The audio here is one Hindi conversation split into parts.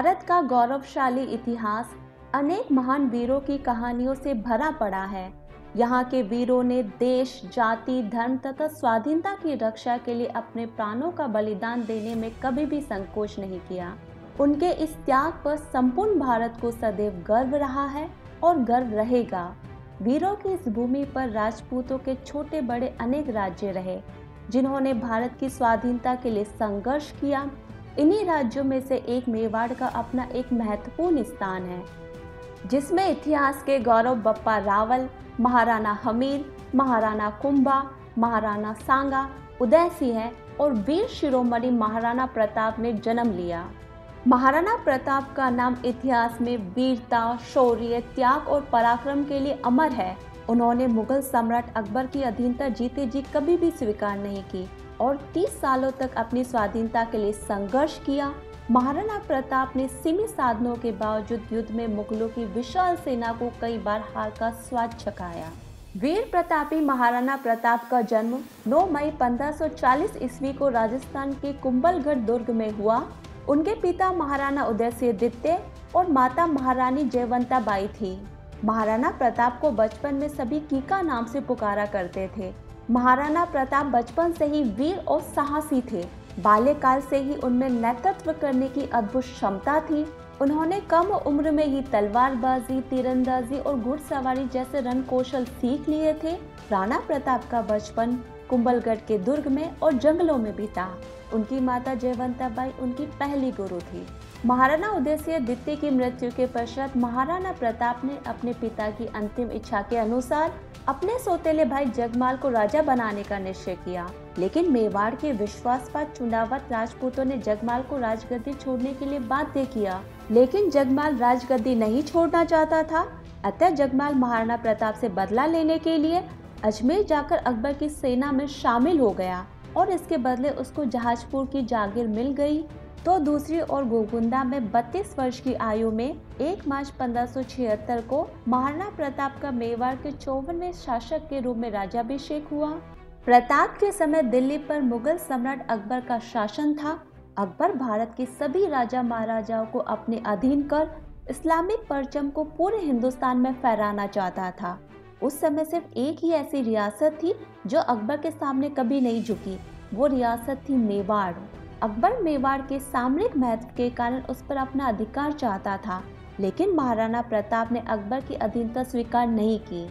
भारत का गौरवशाली इतिहास अनेक महान वीरों की कहानियों से भरा पड़ा है। यहाँ के वीरों ने देश, जाति, धर्म तथा स्वाधीनता की रक्षा के लिए अपने प्राणों का बलिदान देने में कभी भी संकोच नहीं किया। उनके इस त्याग पर संपूर्ण भारत को सदैव गर्व रहा है और गर्व रहेगा। वीरों की इस भूमि पर राजपूतों के छोटे बड़े अनेक राज्य रहे, जिन्होंने भारत की स्वाधीनता के लिए संघर्ष किया इन्हीं राज्यों में से एक मेवाड़ का अपना एक महत्वपूर्ण स्थान है, जिसमें इतिहास के गौरव बप्पा रावल, महाराणा हमीर, महाराणा कुंभा, महाराणा सांगा उदय सिंह और वीर शिरोमणि महाराणा प्रताप ने जन्म लिया। महाराणा प्रताप का नाम इतिहास में वीरता, शौर्य, त्याग और पराक्रम के लिए अमर है। उन्होंने मुगल सम्राट अकबर की अधीनता जीते जी कभी भी स्वीकार नहीं की। और 30 सालों तक अपनी स्वाधीनता के लिए संघर्ष किया। महाराणा प्रताप ने सीमित साधनों के बावजूद युद्ध में मुगलों की विशाल सेना को कई बार हार का स्वाद चखाया वीर प्रतापी महाराणा प्रताप का जन्म 9 मई 1540 ईस्वी को राजस्थान के कुंभलगढ़ दुर्ग में हुआ। उनके पिता महाराणा उदय द्वितीय और माता महारानी जयवंता बाई थी। महाराणा प्रताप को बचपन में सभी कीका नाम से पुकारा करते थे। महाराणा प्रताप बचपन से ही वीर और साहसी थे। बाल्यकाल से ही उनमें नेतृत्व करने की अद्भुत क्षमता थी। उन्होंने कम उम्र में ही तलवारबाजी, तीरंदाजी और घुड़सवारी जैसे रण कौशल सीख लिए थे। राणा प्रताप का बचपन कुंभलगढ़ के दुर्ग में और जंगलों में बीता। उनकी माता जयवंता बाई उनकी पहली गुरु थी। महाराणा उदय सिंह द्वितीय की मृत्यु के पश्चात महाराणा प्रताप ने अपने पिता की अंतिम इच्छा के अनुसार अपने सोतेले भाई जगमाल को राजा बनाने का निश्चय किया, लेकिन मेवाड़ के विश्वास विश्वासपात चुनावत राजपूतों ने जगमाल को राजगद्दी छोड़ने के लिए बाध्य किया। लेकिन जगमाल राजगद्दी नहीं छोड़ना चाहता था। अतः जगमाल महाराणा प्रताप से बदला लेने के लिए अजमेर जाकर अकबर की सेना में शामिल हो गया। और इसके बदले उसको जहाजपुर की जागीर मिल गई तो दूसरी ओर गोगुंदा में 32 वर्ष की आयु में 1 मार्च 1576 को महाराणा प्रताप का मेवाड़ के चौवनवे शासक के रूप में राजाभिषेक हुआ। प्रताप के समय दिल्ली पर मुगल सम्राट अकबर का शासन था। अकबर भारत के सभी राजा महाराजाओं को अपने अधीन कर इस्लामिक परचम को पूरे हिंदुस्तान में फहराना चाहता था। उस समय सिर्फ़ एक ही ऐसी रियासत थी जो अकबर के सामने कभी नहीं झुकी। वो रियासत थी मेवाड़। अकबर मेवाड़ के सामरिक महत्व के कारण उस पर अपना अधिकार चाहता था, लेकिन महाराणा प्रताप ने अकबर की अधीनता स्वीकार नहीं की।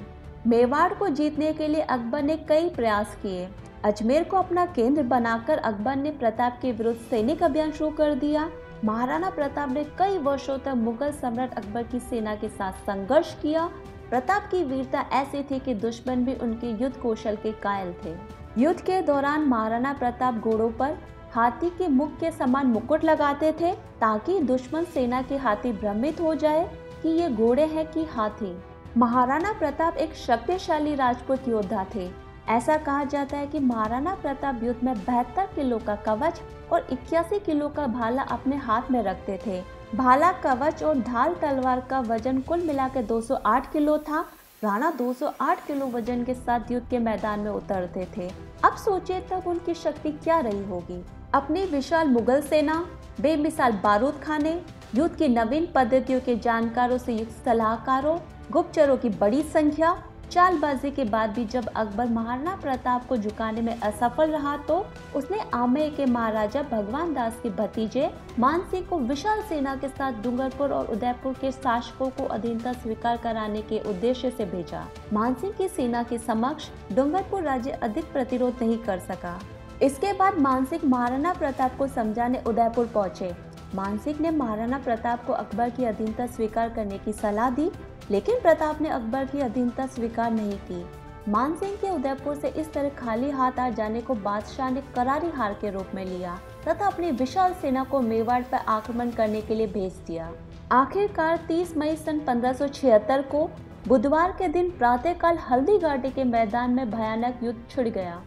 मेवाड़ को जीतने के लिए अकबर ने कई प्रयास किए। अजमेर को अपना केंद्र बनाकर अकबर ने प्रताप के विरुद्ध सैनिक अभियान शुरू कर दिया। महाराणा प्रताप ने कई वर्षों तक मुगल सम्राट अकबर की सेना के साथ संघर्ष किया। प्रताप की वीरता ऐसी थी कि दुश्मन भी उनके युद्ध कौशल के कायल थे। युद्ध के दौरान महाराणा प्रताप घोड़ों पर हाथी के मुख के समान मुकुट लगाते थे ताकि दुश्मन सेना के हाथी भ्रमित हो जाए कि ये घोड़े हैं कि हाथी। महाराणा प्रताप एक शक्तिशाली राजपूत योद्धा थे। ऐसा कहा जाता है कि महाराणा प्रताप युद्ध में बहत्तर किलो का कवच और इक्यासी किलो का भाला अपने हाथ में रखते थे। भाला कवच और ढाल तलवार का वज़न कुल मिलाकर 208 किलो था। राणा 208 किलो वज़न के साथ युद्ध के मैदान में उतरते थे। अब सोचिए तब उनकी शक्ति क्या रही होगी? अपनी विशाल मुगल सेना, बेमिसाल बारूद खाने युद्ध की नवीन पद्धतियों के जानकारों से युक्त सलाहकारों, गुप्तचरों की बड़ी संख्या चालबाजी के बाद भी जब अकबर महाराणा प्रताप को झुकाने में असफल रहा तो उसने आमेर के महाराजा भगवान दास के भतीजे मानसिंह को विशाल सेना के साथ डूंगरपुर और उदयपुर के शासकों को अधीनता स्वीकार कराने के उद्देश्य से भेजा। मानसिंह की सेना के समक्ष डूंगरपुर राज्य अधिक प्रतिरोध नहीं कर सका। इसके बाद मानसिंह महाराणा प्रताप को समझाने उदयपुर पहुँचे। मानसिंह ने महाराणा प्रताप को अकबर की अधीनता स्वीकार करने की सलाह दी लेकिन प्रताप ने अकबर की अधीनता स्वीकार नहीं की। मानसिंह के उदयपुर से इस तरह खाली हाथ आ जाने को बादशाह ने करारी हार के रूप में लिया, तथा अपनी विशाल सेना को मेवाड़ पर आक्रमण करने के लिए भेज दिया। आखिरकार 30 मई सन 1576 को बुधवार के दिन प्रातःकाल हल्दी घाटी के मैदान में भयानक युद्ध छिड़ गया।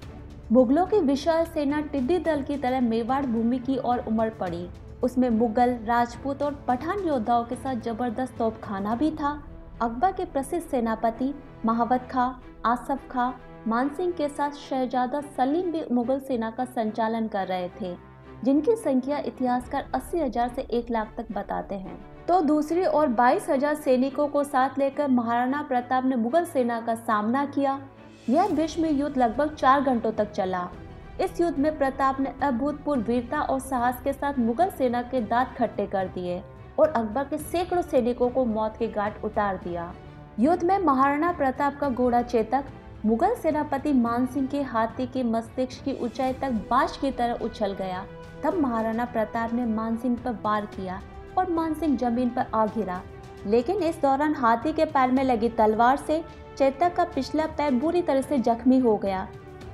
मुगलों की विशाल सेना टिड्डी दल की तरह मेवाड़ भूमि की ओर उमड़ पड़ी। उसमें मुगल, राजपूत और पठान योद्धाओं के साथ ज़बरदस्त तोपखाना भी था। अकबर के प्रसिद्ध सेनापति महावत खां, आसफ खां मानसिंह के साथ शहजादा सलीम भी मुगल सेना का संचालन कर रहे थे, जिनकी संख्या इतिहासकार अस्सी हज़ार से एक लाख तक बताते हैं। तो दूसरी ओर बाईस हज़ार सैनिकों को साथ लेकर महाराणा प्रताप ने मुगल सेना का सामना किया। यह विश्व युद्ध लगभग चार घंटों तक चला। इस युद्ध में प्रताप ने अभूतपूर्व वीरता और साहस के साथ मुगल सेना के दांत खट्टे कर दिए। और अकबर के सैकड़ों सैनिकों को मौत के घाट उतार दिया। युद्ध में महाराणा प्रताप का घोड़ा चेतक, मुगल सेनापति मानसिंह के हाथी के मस्तिष्क की ऊंचाई तक बाश की तरह उछल गया। तब महाराणा प्रताप ने मानसिंह पर वार किया और मानसिंह ज़मीन पर आ गिरा। लेकिन इस दौरान हाथी के पैर में लगी तलवार से चेतक का पिछला पैर बुरी तरह से जख्मी हो गया।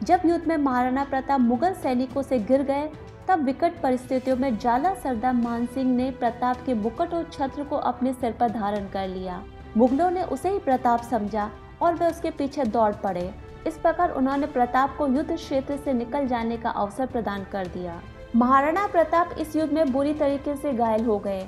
जब युद्ध में महाराणा प्रताप मुगल सैनिकों से गिर गए तब विकट परिस्थितियों में जाला सरदार मान सिंह ने प्रताप के मुकुट और छत्र को अपने सिर पर धारण कर लिया। मुगलों ने उसे ही प्रताप समझा और वे उसके पीछे दौड़ पड़े। इस प्रकार उन्होंने प्रताप को युद्ध क्षेत्र से निकल जाने का अवसर प्रदान कर दिया। महाराणा प्रताप इस युद्ध में बुरी तरीके से घायल हो गए।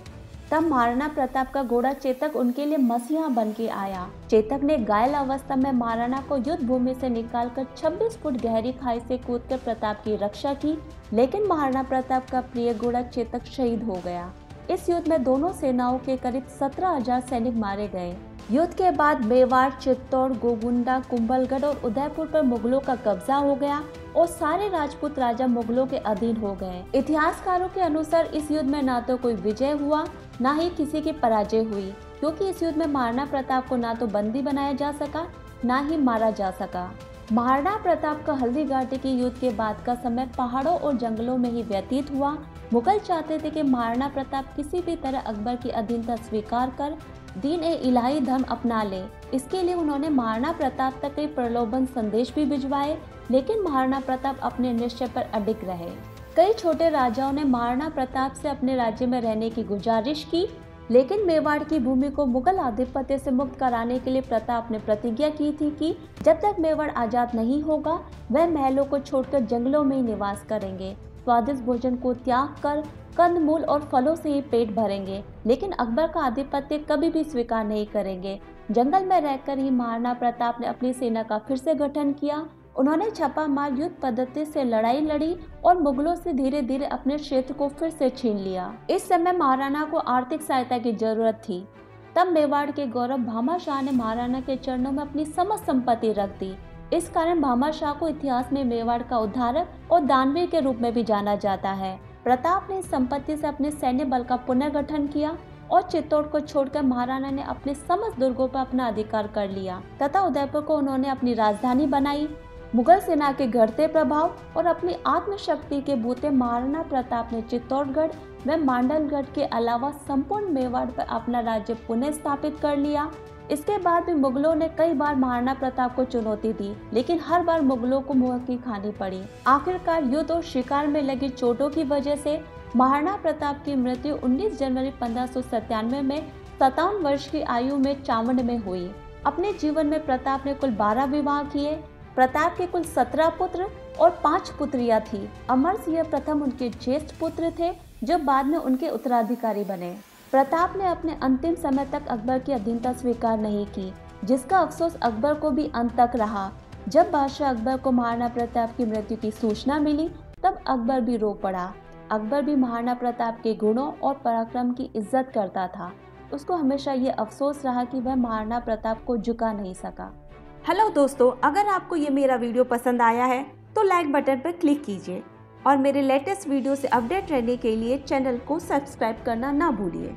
तब महाराणा प्रताप का घोड़ा चेतक उनके लिए मसीहा बन के आया। चेतक ने घायल अवस्था में महाराणा को युद्ध भूमि से निकालकर 26 फुट गहरी खाई से कूदकर प्रताप की रक्षा की, लेकिन महाराणा प्रताप का प्रिय घोड़ा चेतक शहीद हो गया। इस युद्ध में दोनों सेनाओं के करीब सत्रह हज़ार सैनिक मारे गए। युद्ध के बाद मेवाड़, चित्तौड़, गोगुंडा, कुंभलगढ़ और उदयपुर पर मुगलों का कब्जा हो गया। और सारे राजपूत राजा मुगलों के अधीन हो गए। इतिहासकारों के अनुसार इस युद्ध में ना तो कोई विजय हुआ, न ही किसी की पराजय हुई, क्योंकि इस युद्ध में महाराणा प्रताप को ना तो बंदी बनाया जा सका, न ही मारा जा सका। महाराणा प्रताप का हल्दी घाटी के युद्ध के बाद का समय पहाड़ों और जंगलों में ही व्यतीत हुआ। मुगल चाहते थे कि महाराणा प्रताप किसी भी तरह अकबर की अधीनता स्वीकार कर दीन ए इलाही धर्म अपना ले। इसके लिए उन्होंने महाराणा प्रताप तक कई प्रलोभन संदेश भी भिजवाए, लेकिन महाराणा प्रताप अपने निश्चय पर अडिग रहे। कई छोटे राजाओं ने महाराणा प्रताप से अपने राज्य में रहने की गुजारिश की, लेकिन मेवाड़ की भूमि को मुगल आधिपत्य से मुक्त कराने के लिए प्रताप ने प्रतिज्ञा की थी कि जब तक मेवाड़ आज़ाद नहीं होगा, वह महलों को छोड़कर जंगलों में ही निवास करेंगे। स्वादिष्ट भोजन को त्याग कर कंद मूल और फलों से ही पेट भरेंगे। लेकिन अकबर का आधिपत्य कभी भी स्वीकार नहीं करेंगे। जंगल में रहकर ही महाराणा प्रताप ने अपनी सेना का फिर से गठन किया। उन्होंने छपा मार युद्ध पद्धति से लड़ाई लड़ी और मुगलों से धीरे धीरे अपने क्षेत्र को फिर से छीन लिया। इस समय महाराणा को आर्थिक सहायता की ज़रूरत थी। तब मेवाड़ के गौरव भामा शाह ने महाराणा के चरणों में अपनी समस्त संपत्ति रख दी। इस कारण भामा शाह को इतिहास में मेवाड़ का उद्धारक और दानवीर के रूप में भी जाना जाता है। प्रताप ने इस संपत्ति से अपने सैन्य बल का पुनर्गठन किया और चित्तौड़ को छोड़कर महाराणा ने अपने समस्त दुर्गों पर अपना अधिकार कर लिया। तथा उदयपुर को उन्होंने अपनी राजधानी बनाई। मुगल सेना के घटते प्रभाव और अपनी आत्मशक्ति के बूते महाराणा प्रताप ने चित्तौड़गढ़ व मांडलगढ़ के अलावा संपूर्ण मेवाड़ पर अपना राज्य पुनः स्थापित कर लिया। इसके बाद भी मुगलों ने कई बार महाराणा प्रताप को चुनौती दी, लेकिन हर बार मुगलों को मुँह की खानी पड़ी। आखिरकार युद्ध और शिकार में लगी चोटों की वजह से महाराणा प्रताप की मृत्यु 19 जनवरी पंद्रह में सतावन वर्ष की आयु में चावंड में हुई। अपने जीवन में प्रताप ने कुल 12 विवाह किए। प्रताप के कुल सत्रह पुत्र और पाँच पुत्रियाँ थी। अमर सिंह प्रथम उनके ज्येष्ठ पुत्र थे, जो बाद में उनके उत्तराधिकारी बने। प्रताप ने अपने अंतिम समय तक अकबर की अधीनता स्वीकार नहीं की, जिसका अफसोस अकबर को भी अंत तक रहा। जब बादशाह अकबर को महाराणा प्रताप की मृत्यु की सूचना मिली, तब अकबर भी रो पड़ा। अकबर भी महाराणा प्रताप के गुणों और पराक्रम की इज़्ज़त करता था। उसको हमेशा ये अफसोस रहा कि वह महाराणा प्रताप को झुका नहीं सका। हेलो दोस्तों, अगर आपको ये मेरा वीडियो पसंद आया है तो लाइक बटन पर क्लिक कीजिए। और मेरे लेटेस्ट वीडियो से अपडेट रहने के लिए चैनल को सब्सक्राइब करना ना भूलिए।